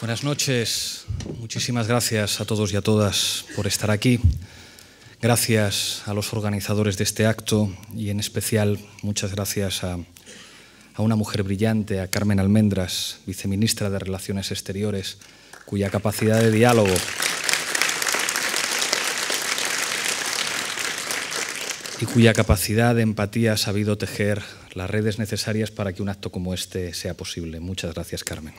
Buenas noches. Muchísimas gracias a todos y a todas por estar aquí. Gracias a los organizadores de este acto y en especial muchas gracias a, una mujer brillante, a Carmen Almendras, viceministra de Relaciones Exteriores, cuya capacidad de diálogo y cuya capacidad de empatía ha sabido tejer las redes necesarias para que un acto como este sea posible. Muchas gracias, Carmen.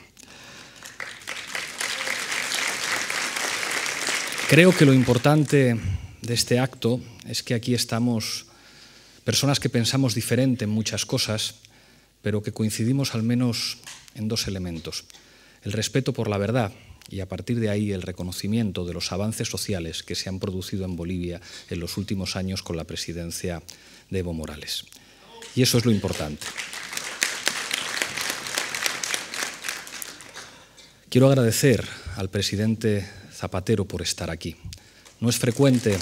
Creo que lo importante de este acto es que aquí estamos personas que pensamos diferente en muchas cosas, pero que coincidimos al menos en dos elementos. El respeto por la verdad y a partir de ahí el reconocimiento de los avances sociales que se han producido en Bolivia en los últimos años con la presidencia de Evo Morales. Y eso es lo importante. Quiero agradecer al presidente Zapatero por estar aquí. No es frecuente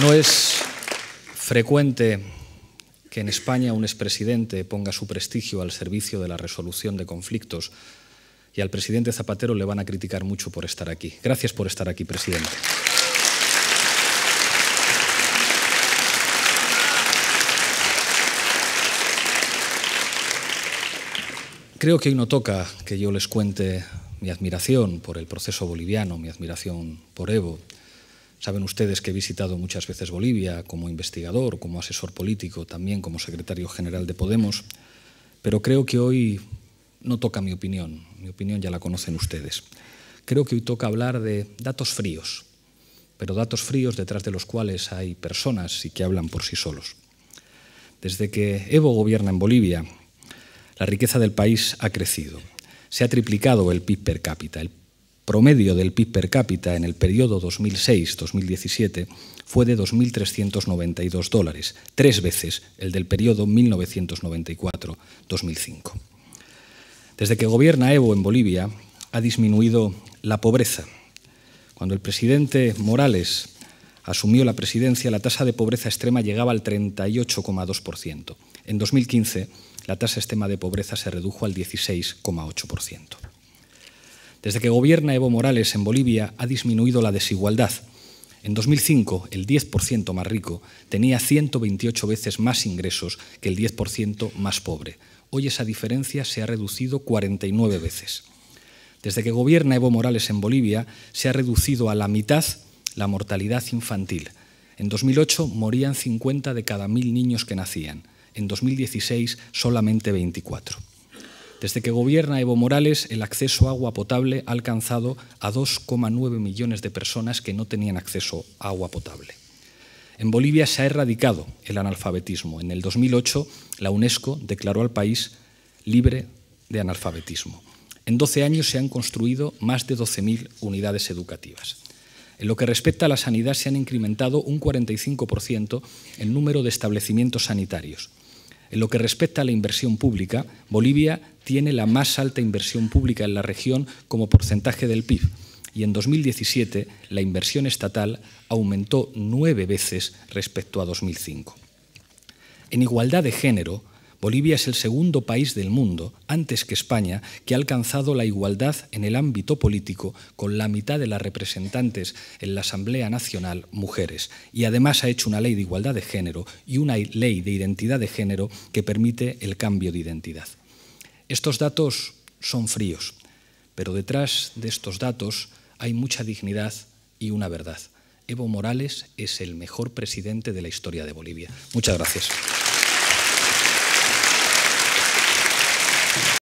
No es frecuente que en España un expresidente ponga su prestigio al servicio de la resolución de conflictos y al presidente Zapatero le van a criticar mucho por estar aquí. Gracias por estar aquí, presidente. Creo que hoy no toca que yo les cuente mi admiración por el proceso boliviano, mi admiración por Evo. Saben ustedes que he visitado muchas veces Bolivia como investigador, como asesor político, también como secretario general de Podemos, pero creo que hoy no toca mi opinión, mi opinión ya la conocen ustedes. Creo que hoy toca hablar de datos fríos, pero datos fríos detrás de los cuales hay personas y que hablan por sí solos. Desde que Evo gobierna en Bolivia, la riqueza del país ha crecido. Se ha triplicado el PIB per cápita. El promedio del PIB per cápita en el periodo 2006-2017 fue de 2.392 dólares, tres veces el del periodo 1994-2005. Desde que gobierna Evo en Bolivia, ha disminuido la pobreza. Cuando el presidente Morales asumió la presidencia, la tasa de pobreza extrema llegaba al 38,2%. En 2015, la tasa extrema de pobreza se redujo al 16,8%. Desde que gobierna Evo Morales en Bolivia ha disminuido la desigualdad. En 2005, el 10% más rico tenía 128 veces más ingresos que el 10% más pobre. Hoy esa diferencia se ha reducido 49 veces. Desde que gobierna Evo Morales en Bolivia, se ha reducido a la mitad la mortalidad infantil. En 2008 morían 50 de cada mil niños que nacían en 2016 solamente 24. Desde que gobierna Evo Morales, el acceso a agua potable ha alcanzado a 2,9 millones de personas que no tenían acceso a agua potable. En Bolivia se ha erradicado el analfabetismo. En el 2008, la UNESCO declaró al país libre de analfabetismo. En 12 años se han construido más de 12.000 unidades educativas. En lo que respecta a la sanidad, se han incrementado un 45% el número de establecimientos sanitarios. En lo que respecta a la inversión pública, Bolivia tiene la más alta inversión pública en la región como porcentaje del PIB y en 2017 la inversión estatal aumentó nueve veces respecto a 2005. En igualdad de género, Bolivia es el segundo país del mundo, antes que España, que ha alcanzado la igualdad en el ámbito político con la mitad de las representantes en la Asamblea Nacional mujeres. Y además ha hecho una ley de igualdad de género y una ley de identidad de género que permite el cambio de identidad. Estos datos son fríos, pero detrás de estos datos hay mucha dignidad y una verdad. Evo Morales es el mejor presidente de la historia de Bolivia. Muchas gracias.